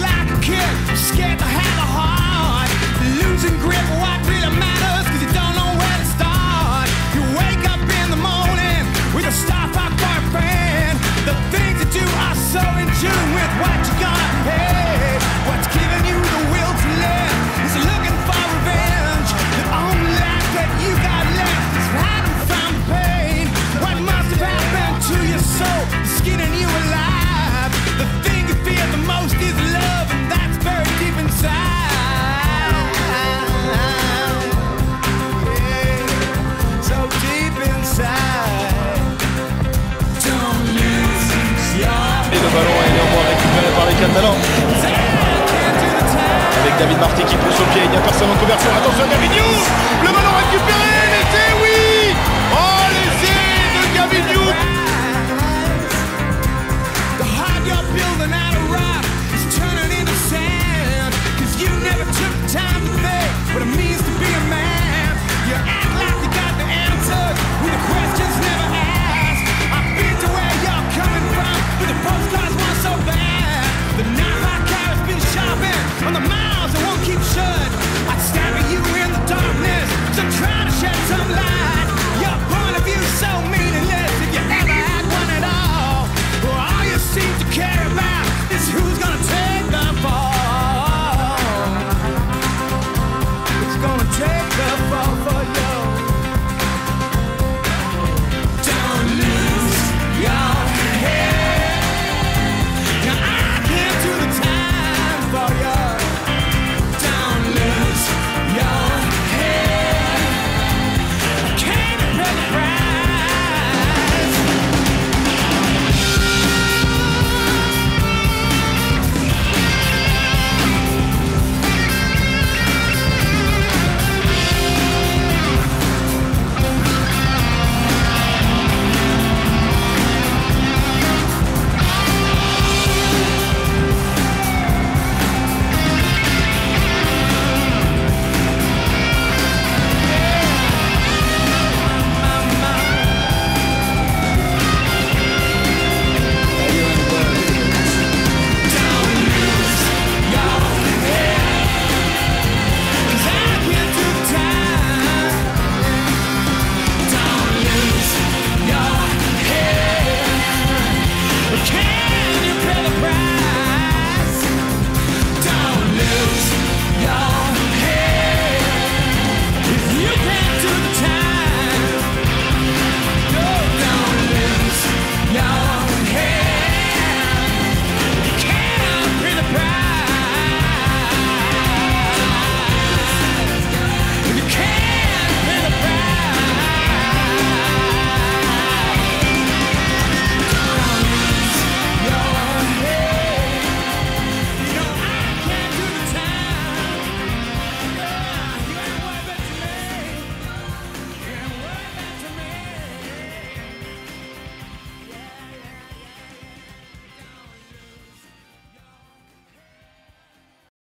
like a kid, scared to have a heart. Avec David Marty qui pousse au pied, il n'y a personne en couverture. Attention à Davignou Le ballon récupéré.